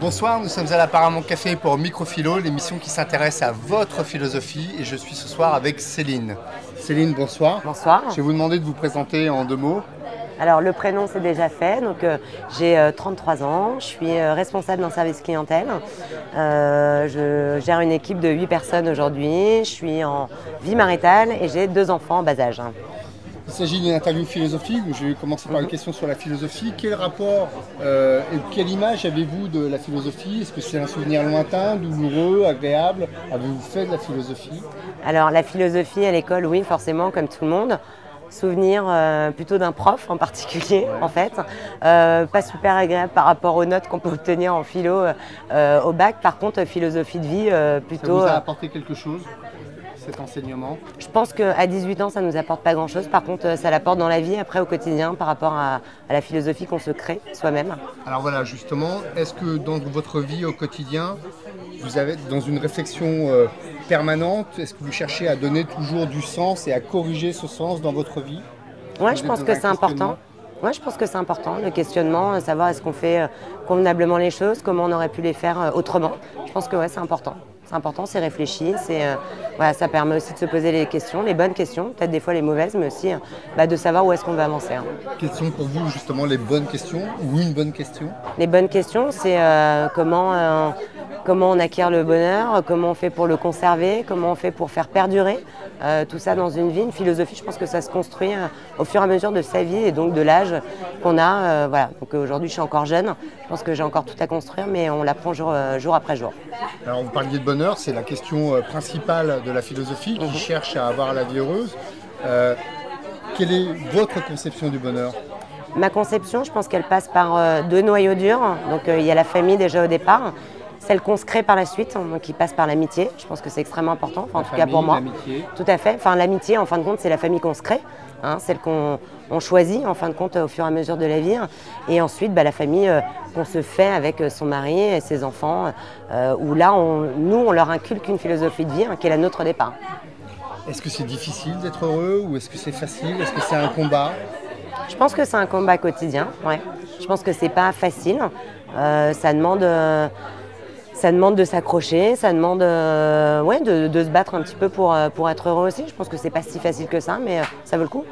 Bonsoir, nous sommes à la Paramount Café pour Microphilo, l'émission qui s'intéresse à votre philosophie et je suis ce soir avec Céline. Céline, bonsoir. Bonsoir. Je vais vous demander de vous présenter en deux mots. Alors le prénom c'est déjà fait, donc euh, j'ai 33 euh, ans, je suis euh, responsable d'un service clientèle, je gère une équipe de 8 personnes aujourd'hui, je suis en vie maritale et j'ai deux enfants en bas âge. Il s'agit d'une interview philosophique, je vais commencer par une mhm. question sur la philosophie. Quel rapport et quelle image avez-vous de la philosophie? Est-ce que c'est un souvenir lointain, douloureux, agréable? Avez-vous fait de la philosophie? Alors la philosophie à l'école, oui, forcément, comme tout le monde souvenir euh, plutôt d'un prof en particulier en fait. Euh, pas super agréable par rapport aux notes qu'on peut obtenir en philo euh, au bac. Par contre, philosophie de vie plutôt. Ça vous a apporté quelque chose? Cet enseignement Je pense qu'à 18 ans, ça ne nous apporte pas grand-chose. Par contre, ça l'apporte dans la vie, après au quotidien, par rapport à, la philosophie qu'on se crée soi-même. Alors voilà, justement, est-ce que dans votre vie au quotidien, vous avez dans une réflexion permanente Est-ce que vous cherchez à donner toujours du sens et à corriger ce sens dans votre vie? Oui, je pense que c'est important. Moi, je pense que c'est important, le questionnement, savoir est-ce qu'on fait euh, convenablement les choses, comment on aurait pu les faire euh, autrement. Je pense que ouais, c'est important. C'est important, c'est réfléchi, c'est, euh, voilà, ça permet aussi de se poser les questions, les bonnes questions, peut-être des fois les mauvaises, mais aussi bah, de savoir où est-ce qu'on va avancer. Hein. Question pour vous, justement, les bonnes questions ou une bonne question? Les bonnes questions, c'est comment comment on acquiert le bonheur, comment on fait pour le conserver, comment on fait pour faire perdurer euh, tout ça dans une vie. Une philosophie, je pense que ça se construit euh, au fur et à mesure de sa vie et donc de l'âge qu'on a. Euh, voilà. Donc aujourd'hui, je suis encore jeune, je pense que j'ai encore tout à construire, mais on l'apprend jour, jour après jour. Alors vous parliez de bonheur, c'est la question principale de la philosophie qui mhm. cherche à avoir la vie heureuse. quelle est votre conception du bonheur? Ma conception, je pense qu'elle passe par deux noyaux durs. Donc il y a la famille déjà au départ, celle qu'on se crée par la suite, hein, qui passe par l'amitié. Je pense que c'est extrêmement important, en tout cas pour moi. Tout à fait. Enfin, l'amitié, en fin de compte, c'est la famille qu'on se crée, hein, celle qu'on choisit, en fin de compte, au fur et à mesure de la vie. Et ensuite, bah, la famille euh, qu'on se fait avec euh, son mari et ses enfants, euh, où là, nous, on leur inculque une philosophie de vie hein, qui est la nôtre au départ. Est-ce que c'est difficile d'être heureux ou est-ce que c'est facile? Est-ce que c'est un combat? Je pense que c'est un combat quotidien, ouais. Je pense que c'est pas facile. ça demande ça demande de s'accrocher, ça demande euh, ouais, de, se battre un petit peu pour, euh, pour être heureux aussi. Je pense que c'est pas si facile que ça, mais euh, ça vaut le coup.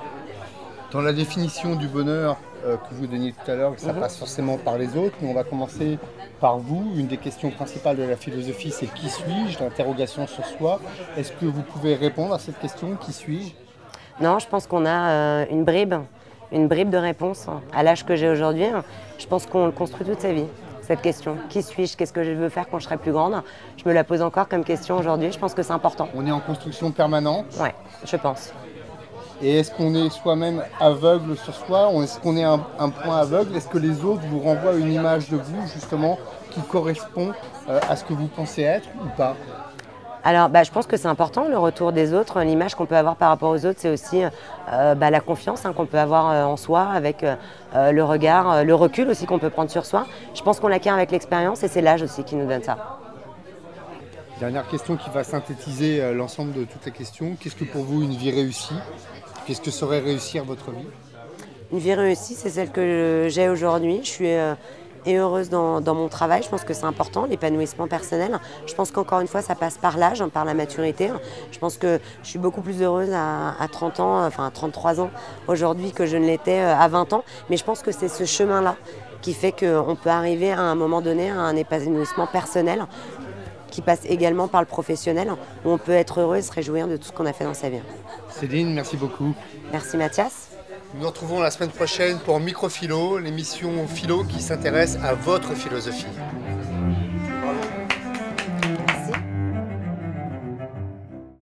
Dans la définition du bonheur que vous donniez tout à l'heure, ça mhm. passe forcément par les autres, mais on va commencer par vous. Une des questions principales de la philosophie, c'est qui suis-je? L'interrogation sur soi. Est-ce que vous pouvez répondre à cette question Qui suis-je? Non, je pense qu'on a une bribe, une bribe de réponse à l'âge que j'ai aujourd'hui. Je pense qu'on le construit toute sa vie cette question. Qui suis-je? Qu'est-ce que je veux faire quand je serai plus grande? Je me la pose encore comme question aujourd'hui. Je pense que c'est important. On est en construction permanente Oui, je pense. Et est-ce qu'on est, soi-même aveugle sur soi? Est-ce qu'on est un, point aveugle? Est-ce que les autres vous renvoient une image de vous, justement, qui correspond euh, à ce que vous pensez être ou pas? Alors, bah, je pense que c'est important le retour des autres. L'image qu'on peut avoir par rapport aux autres, c'est aussi euh, bah, la confiance hein, qu'on peut avoir euh, en soi, avec euh, le regard, le recul aussi qu'on peut prendre sur soi. Je pense qu'on l'acquiert avec l'expérience et c'est l'âge aussi qui nous donne ça. Dernière question qui va synthétiser l'ensemble de toutes les questions. Qu'est-ce que pour vous une vie réussie? Qu'est-ce que serait réussir votre vie? Une vie réussie, c'est celle que j'ai aujourd'hui. Je suis et heureuse dans, mon travail. Je pense que c'est important, l'épanouissement personnel. Je pense qu'encore une fois, ça passe par l'âge, par la maturité. Je pense que je suis beaucoup plus heureuse à, 30 ans, enfin à 33 ans aujourd'hui que je ne l'étais euh, à 20 ans. Mais je pense que c'est ce chemin-là qui fait qu'on peut arriver à un moment donné à un épanouissement personnel qui passe également par le professionnel, où on peut être heureux et se réjouir de tout ce qu'on a fait dans sa vie. Céline, merci beaucoup. Merci Mathias. Nous nous retrouvons la semaine prochaine pour Microphilo, l'émission philo qui s'intéresse à votre philosophie.